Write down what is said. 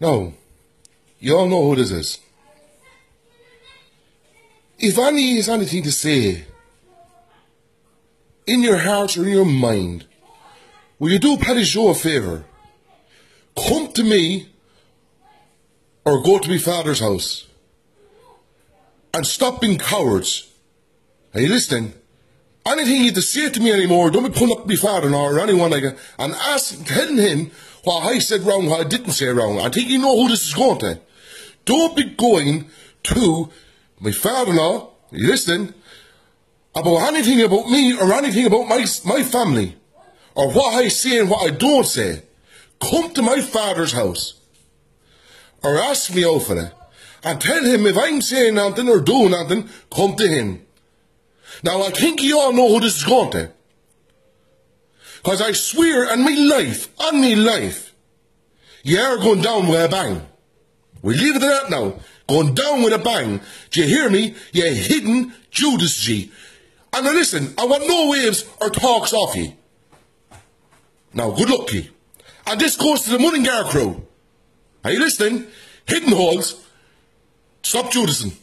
Now, you all know who this is. If any has anything to say, in your heart or in your mind, will you do Paddy Joe a favour? Come to me or go to my father's house and stop being cowards. Are you listening? Anything you to say to me anymore, don't be pulling up to my father or anyone like that and ask, telling him what I said wrong, what I didn't say wrong. I think you know who this is going to. Don't be going to my father-in-law, you listening, about anything about me or anything about my, my family or what I say and what I don't say. Come to my father's house or ask me out for it and tell him if I'm saying nothing or doing nothing, come to him. Now I think you all know who this is going to. Because I swear on my life, on me life, you are going down with a bang. We leave it at that now. Going down with a bang. Do you hear me? You hidden Judas G. And now listen, I want no waves or talks off you. Now, good luck you. And this goes to the Mullingar crew. Are you listening? Hidden holes. Stop Judasing.